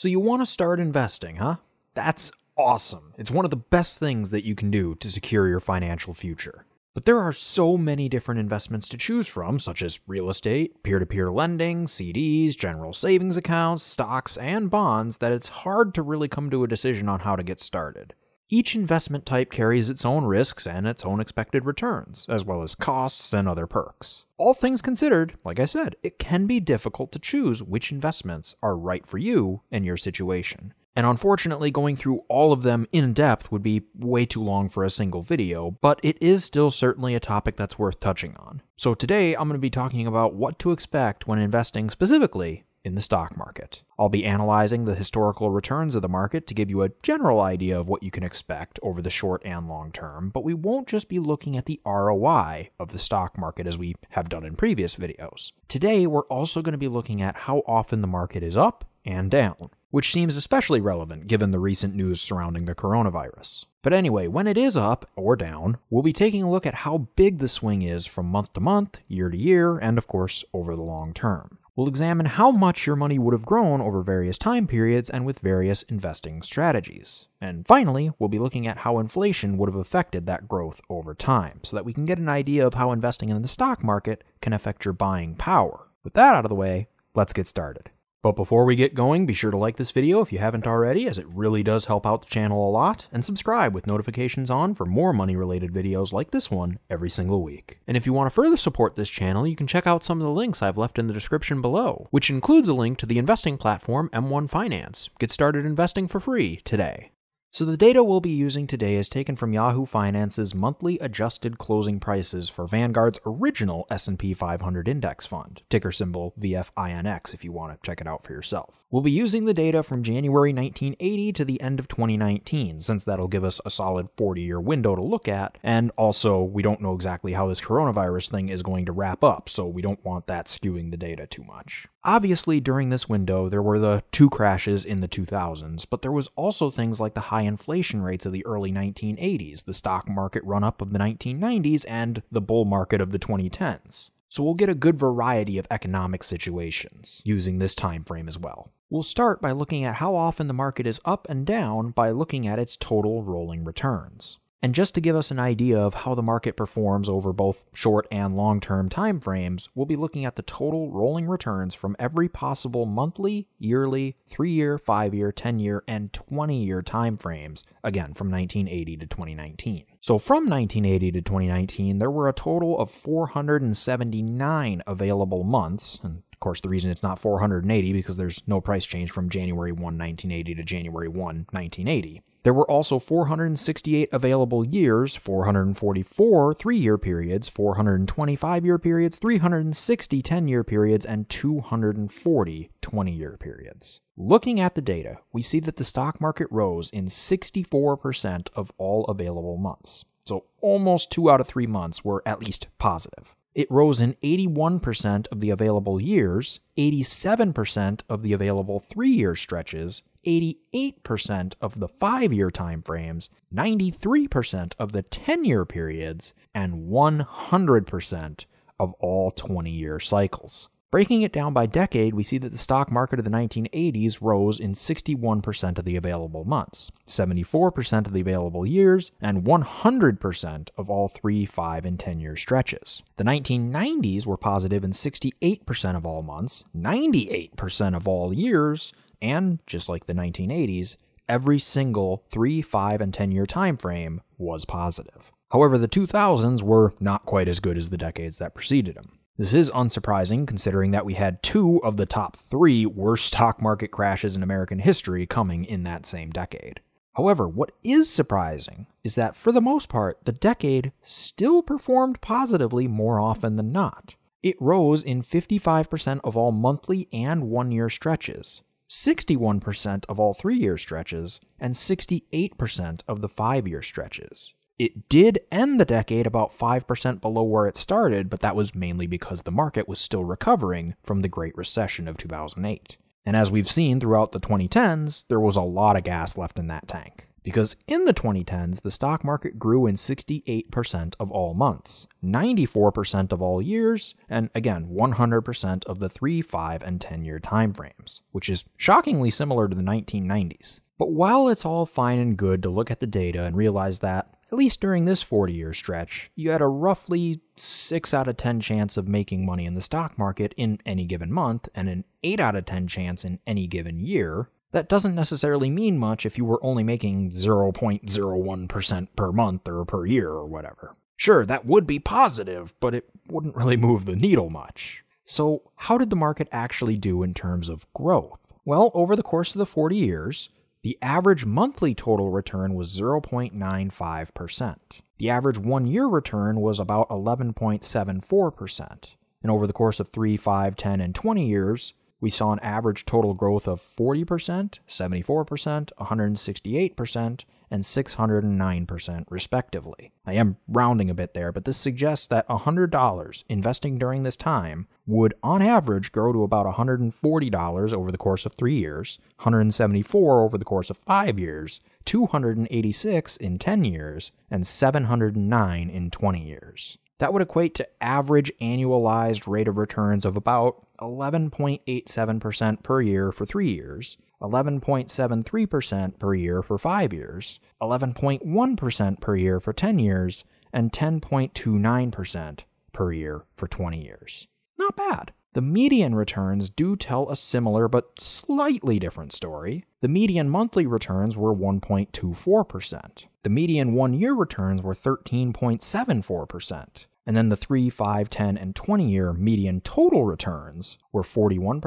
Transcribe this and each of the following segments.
So you want to start investing, huh? That's awesome. It's one of the best things that you can do to secure your financial future. But there are so many different investments to choose from, such as real estate, peer to peer lending, CDs, general savings accounts, stocks, and bonds, that it's hard to really come to a decision on how to get started. Each investment type carries its own risks and its own expected returns, as well as costs and other perks. All things considered, like I said, it can be difficult to choose which investments are right for you and your situation. And unfortunately, going through all of them in depth would be way too long for a single video, but it is still certainly a topic that's worth touching on. So today, I'm going to be talking about what to expect when investing specifically in the stock market. I'll be analyzing the historical returns of the market to give you a general idea of what you can expect over the short and long term, but we won't just be looking at the ROI of the stock market as we have done in previous videos. Today, we're also going to be looking at how often the market is up and down, which seems especially relevant given the recent news surrounding the coronavirus. But anyway, when it is up or down, we'll be taking a look at how big the swing is from month to month, year to year, and of course, over the long term. We'll examine how much your money would have grown over various time periods and with various investing strategies. And finally, we'll be looking at how inflation would have affected that growth over time, so that we can get an idea of how investing in the stock market can affect your buying power. With that out of the way, let's get started. But before we get going, be sure to like this video if you haven't already, as it really does help out the channel a lot, and subscribe with notifications on for more money-related videos like this one every single week. And if you want to further support this channel, you can check out some of the links I've left in the description below, which includes a link to the investing platform M1 Finance. Get started investing for free today. So the data we'll be using today is taken from Yahoo Finance's monthly adjusted closing prices for Vanguard's original S&P 500 index fund, ticker symbol VFINX if you want to check it out for yourself. We'll be using the data from January 1980 to the end of 2019 since that'll give us a solid 40-year window to look at, and also we don't know exactly how this coronavirus thing is going to wrap up, so we don't want that skewing the data too much. Obviously, during this window, there were the two crashes in the 2000s, but there was also things like the high inflation rates of the early 1980s, the stock market run up of the 1990s, and the bull market of the 2010s. So we'll get a good variety of economic situations using this time frame as well. We'll start by looking at how often the market is up and down by looking at its total rolling returns. And just to give us an idea of how the market performs over both short and long term time frames, we'll be looking at the total rolling returns from every possible monthly, yearly, 3 year, 5 year, 10 year, and 20 year time frames, again from 1980 to 2019. So from 1980 to 2019, there were a total of 479 available months, and of course, the reason it's not 480 because there's no price change from January 1, 1980 to January 1, 1980. There were also 468 available years, 444 three year periods, 425 year periods, 360 10 year periods, and 240 20 year periods. Looking at the data, we see that the stock market rose in 64% of all available months. So almost two out of three months were at least positive. It rose in 81% of the available years, 87% of the available three year stretches, 88% of the five year time frames, 93% of the 10 year periods, and 100% of all 20 year cycles. Breaking it down by decade, we see that the stock market of the 1980s rose in 61% of the available months, 74% of the available years, and 100% of all 3, 5, and 10 year stretches. The 1990s were positive in 68% of all months, 98% of all years, and just like the 1980s, every single 3, 5, and 10 year time frame was positive. However, the 2000s were not quite as good as the decades that preceded them. This is unsurprising considering that we had two of the top three worst stock market crashes in American history coming in that same decade. However, what is surprising is that for the most part, the decade still performed positively more often than not. It rose in 55% of all monthly and one year stretches, 61% of all three year stretches, and 68% of the five year stretches. It did end the decade about 5% below where it started, but that was mainly because the market was still recovering from the Great Recession of 2008. And as we've seen throughout the 2010s, there was a lot of gas left in that tank. Because in the 2010s, the stock market grew in 68% of all months, 94% of all years, and again, 100% of the 3, 5, and 10 year timeframes, which is shockingly similar to the 1990s. But while it's all fine and good to look at the data and realize that, at least during this 40 year stretch, you had a roughly 6 out of 10 chance of making money in the stock market in any given month and an 8 out of 10 chance in any given year, that doesn't necessarily mean much if you were only making 0.01% per month or per year or whatever. Sure, that would be positive, but it wouldn't really move the needle much. So, how did the market actually do in terms of growth? Well, over the course of the 40 years, the average monthly total return was 0.95%. The average one year return was about 11.74%. And over the course of 3, 5, 10, and 20 years, we saw an average total growth of 40%, 74%, 168%, and 609%, respectively. I am rounding a bit there, but this suggests that $100 investing during this time would, on average, grow to about $140 over the course of three years, 174 over the course of five years, 286 in 10 years, and 709 in 20 years. That would equate to average annualized rate of returns of about 11.87% per year for three years, 11.73% per year for five years, 11.1% per year for 10 years, and 10.29% per year for 20 years. Not bad. The median returns do tell a similar but slightly different story. The median monthly returns were 1.24%. The median one year returns were 13.74%. And then the 3, 5, 10, and 20 year median total returns were 41%,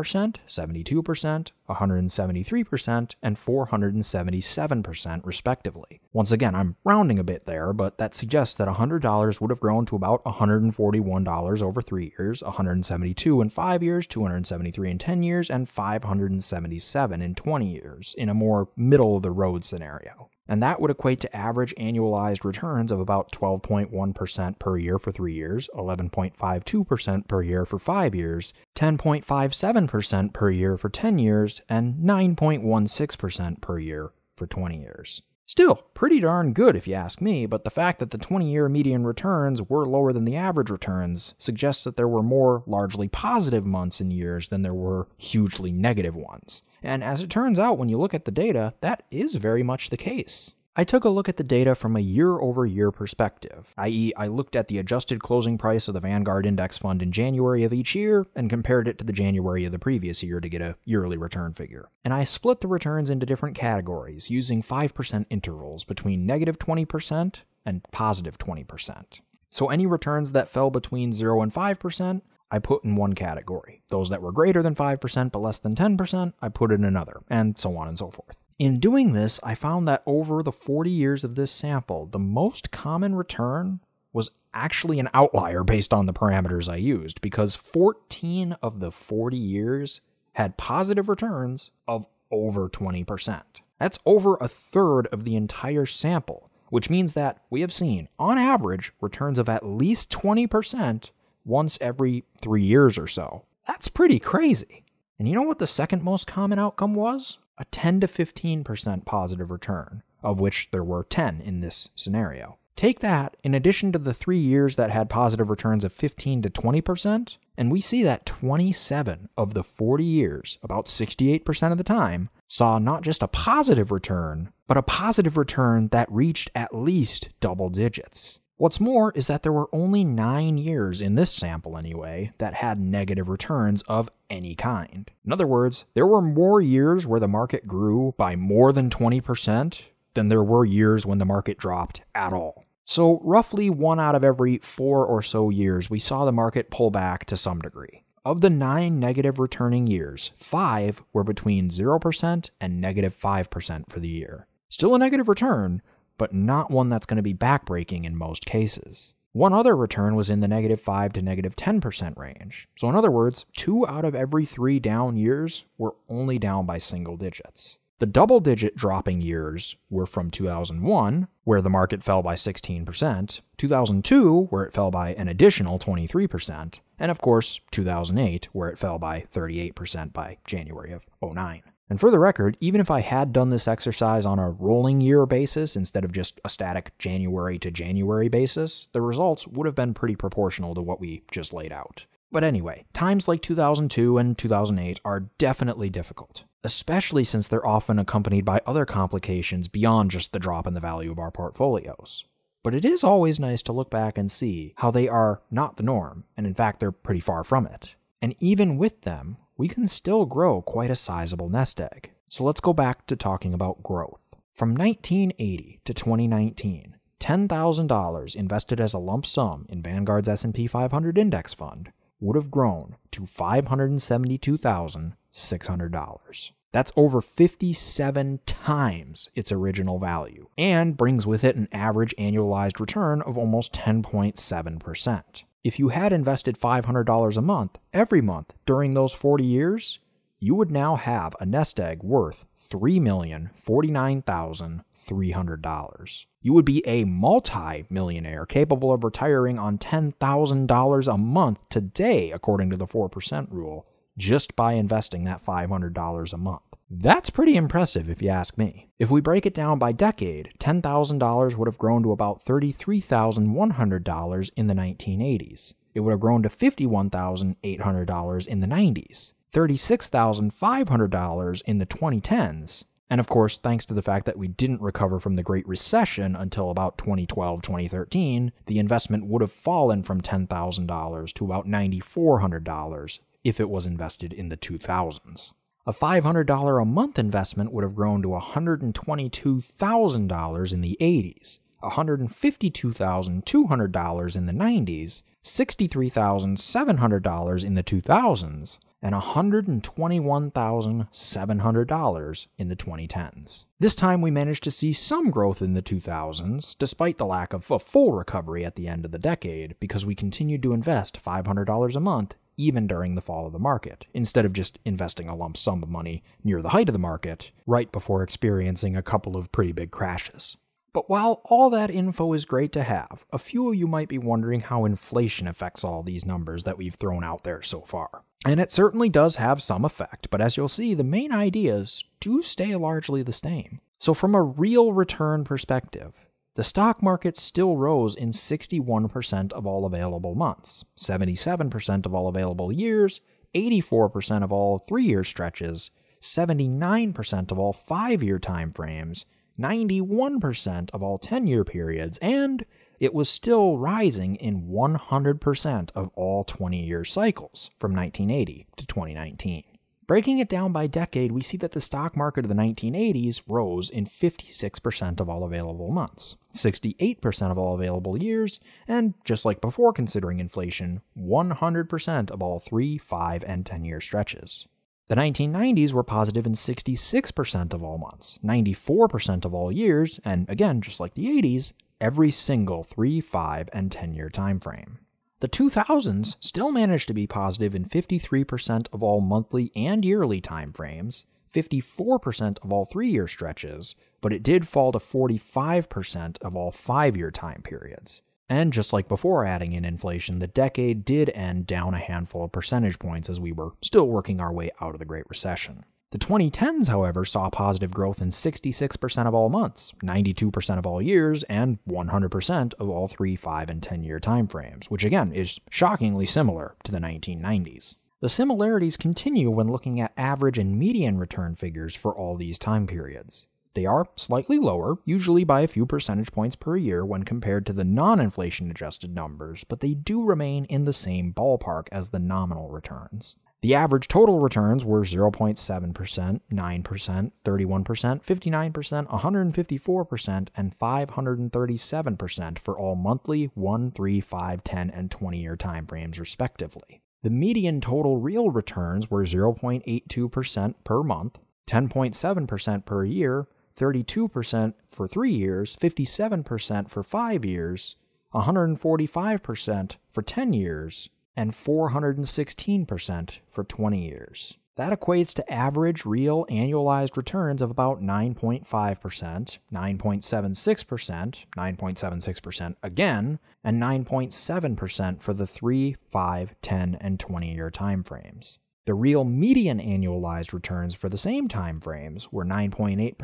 72%, 173%, and 477%, respectively. Once again, I'm rounding a bit there, but that suggests that $100 would have grown to about $141 over 3 years, 172 in 5 years, 273 in 10 years, and 577 in 20 years, in a more middle of the road scenario and that would equate to average annualized returns of about 12.1% per year for three years, 11.52% per year for five years, 10.57% per year for 10 years, and 9.16% per year for 20 years. Still, pretty darn good if you ask me, but the fact that the 20 year median returns were lower than the average returns suggests that there were more largely positive months and years than there were hugely negative ones. And as it turns out, when you look at the data, that is very much the case. I took a look at the data from a year over year perspective, i.e., I looked at the adjusted closing price of the Vanguard Index Fund in January of each year and compared it to the January of the previous year to get a yearly return figure. And I split the returns into different categories using 5% intervals between negative 20% and positive 20%. So any returns that fell between 0 and 5% I put in one category. Those that were greater than 5% but less than 10%, I put in another, and so on and so forth. In doing this, I found that over the 40 years of this sample, the most common return was actually an outlier based on the parameters I used, because 14 of the 40 years had positive returns of over 20%. That's over a third of the entire sample, which means that we have seen, on average, returns of at least 20% once every three years or so. That's pretty crazy. And you know what the second most common outcome was? A 10 to 15% positive return, of which there were 10 in this scenario. Take that, in addition to the three years that had positive returns of 15 to 20%, and we see that 27 of the 40 years, about 68% of the time, saw not just a positive return, but a positive return that reached at least double digits. What's more is that there were only nine years in this sample, anyway, that had negative returns of any kind. In other words, there were more years where the market grew by more than 20% than there were years when the market dropped at all. So, roughly one out of every four or so years, we saw the market pull back to some degree. Of the nine negative returning years, five were between 0% and negative 5% for the year. Still a negative return, but not one that's going to be backbreaking in most cases. One other return was in the negative 5 to negative 10% range. So, in other words, two out of every three down years were only down by single digits. The double digit dropping years were from 2001, where the market fell by 16%, 2002, where it fell by an additional 23%, and of course, 2008, where it fell by 38% by January of 09. And for the record, even if I had done this exercise on a rolling year basis instead of just a static January to January basis, the results would have been pretty proportional to what we just laid out. But anyway, times like 2002 and 2008 are definitely difficult, especially since they're often accompanied by other complications beyond just the drop in the value of our portfolios. But it is always nice to look back and see how they are not the norm, and in fact, they're pretty far from it. And even with them, we can still grow quite a sizable nest egg. So let's go back to talking about growth. From 1980 to 2019, $10,000 invested as a lump sum in Vanguard's S&P 500 index fund would have grown to $572,600. That's over 57 times its original value and brings with it an average annualized return of almost 10.7%. If you had invested $500 a month every month during those 40 years, you would now have a nest egg worth $3,049,300. You would be a multi millionaire capable of retiring on $10,000 a month today, according to the 4% rule, just by investing that $500 a month. That's pretty impressive if you ask me. If we break it down by decade, $10,000 would have grown to about $33,100 in the 1980s. It would have grown to $51,800 in the 90s, $36,500 in the 2010s, and of course, thanks to the fact that we didn't recover from the Great Recession until about 2012 2013, the investment would have fallen from $10,000 to about $9,400 if it was invested in the 2000s. A $500 a month investment would have grown to $122,000 in the 80s, $152,200 in the 90s, $63,700 in the 2000s, and $121,700 in the 2010s. This time we managed to see some growth in the 2000s, despite the lack of a full recovery at the end of the decade, because we continued to invest $500 a month even during the fall of the market, instead of just investing a lump sum of money near the height of the market, right before experiencing a couple of pretty big crashes. But while all that info is great to have, a few of you might be wondering how inflation affects all these numbers that we've thrown out there so far. And it certainly does have some effect, but as you'll see, the main ideas do stay largely the same. So, from a real return perspective, the stock market still rose in 61% of all available months, 77% of all available years, 84% of all three year stretches, 79% of all five year time frames, 91% of all 10 year periods, and it was still rising in 100% of all 20 year cycles from 1980 to 2019. Breaking it down by decade, we see that the stock market of the 1980s rose in 56% of all available months, 68% of all available years, and just like before considering inflation, 100% of all 3, 5, and 10 year stretches. The 1990s were positive in 66% of all months, 94% of all years, and again, just like the 80s, every single 3, 5, and 10 year time frame. The 2000s still managed to be positive in 53% of all monthly and yearly time frames, 54% of all three year stretches, but it did fall to 45% of all five year time periods. And just like before adding in inflation, the decade did end down a handful of percentage points as we were still working our way out of the Great Recession. The 2010s, however, saw positive growth in 66% of all months, 92% of all years, and 100% of all 3, 5, and 10 year timeframes, which again is shockingly similar to the 1990s. The similarities continue when looking at average and median return figures for all these time periods. They are slightly lower, usually by a few percentage points per year when compared to the non inflation adjusted numbers, but they do remain in the same ballpark as the nominal returns. The average total returns were 0.7%, 9%, 31%, 59%, 154%, and 537% for all monthly 1, 3, 5, 10, and 20 year timeframes, respectively. The median total real returns were 0.82% per month, 10.7% per year, 32% for three years, 57% for five years, 145% for 10 years, and 416% for 20 years. That equates to average real annualized returns of about 9.5%, 9.76%, 9.76% again, and 9.7% for the 3, 5, 10, and 20 year timeframes. The real median annualized returns for the same time frames were 9.8%,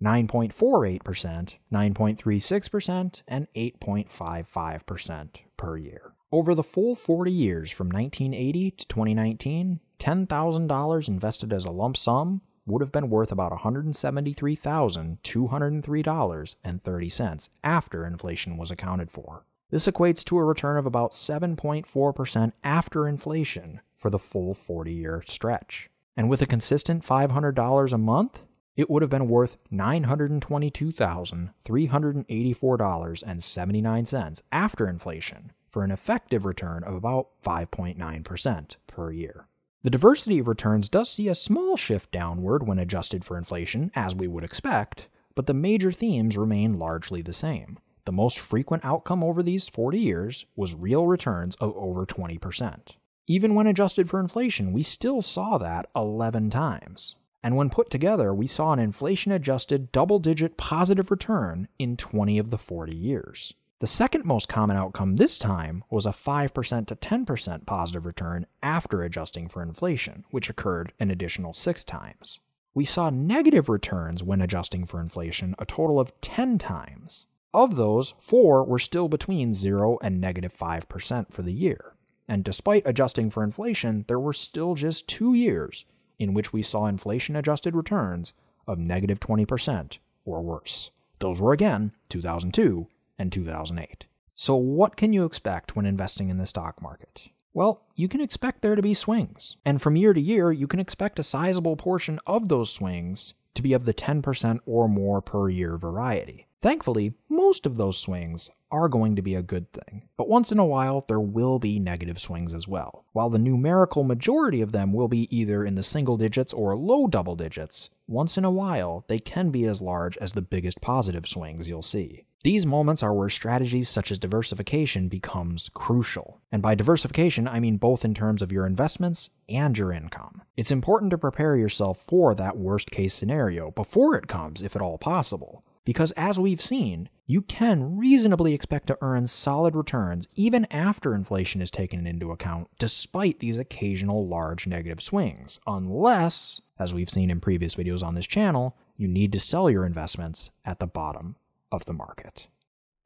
9.48%, 9.36%, and 8.55% per year. Over the full 40 years from 1980 to 2019, $10,000 invested as a lump sum would have been worth about $173,203.30 after inflation was accounted for. This equates to a return of about 7.4% after inflation for the full 40 year stretch. And with a consistent $500 a month, it would have been worth $922,384.79 after inflation for an effective return of about 5.9% per year. The diversity of returns does see a small shift downward when adjusted for inflation, as we would expect, but the major themes remain largely the same. The most frequent outcome over these 40 years was real returns of over 20%. Even when adjusted for inflation, we still saw that 11 times. And when put together, we saw an inflation adjusted double digit positive return in 20 of the 40 years. The second most common outcome this time was a 5% to 10% positive return after adjusting for inflation, which occurred an additional six times. We saw negative returns when adjusting for inflation a total of 10 times. Of those, four were still between 0 and negative 5% for the year. And despite adjusting for inflation, there were still just two years in which we saw inflation adjusted returns of negative 20% or worse. Those were again 2002 and 2008. So, what can you expect when investing in the stock market? Well, you can expect there to be swings. And from year to year, you can expect a sizable portion of those swings to be of the 10% or more per year variety. Thankfully, most of those swings are going to be a good thing, but once in a while there will be negative swings as well. While the numerical majority of them will be either in the single digits or low double digits, once in a while they can be as large as the biggest positive swings you'll see. These moments are where strategies such as diversification becomes crucial. And by diversification, I mean both in terms of your investments and your income. It's important to prepare yourself for that worst case scenario before it comes, if at all possible. Because as we've seen, you can reasonably expect to earn solid returns even after inflation is taken into account, despite these occasional large negative swings, unless, as we've seen in previous videos on this channel, you need to sell your investments at the bottom of the market.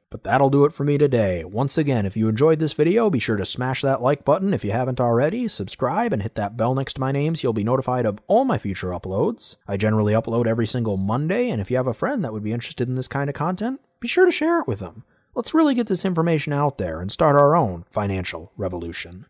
But that'll do it for me today. Once again, if you enjoyed this video, be sure to smash that like button if you haven't already, subscribe, and hit that bell next to my name so you'll be notified of all my future uploads. I generally upload every single Monday, and if you have a friend that would be interested in this kind of content, be sure to share it with them. Let's really get this information out there and start our own financial revolution.